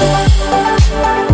Música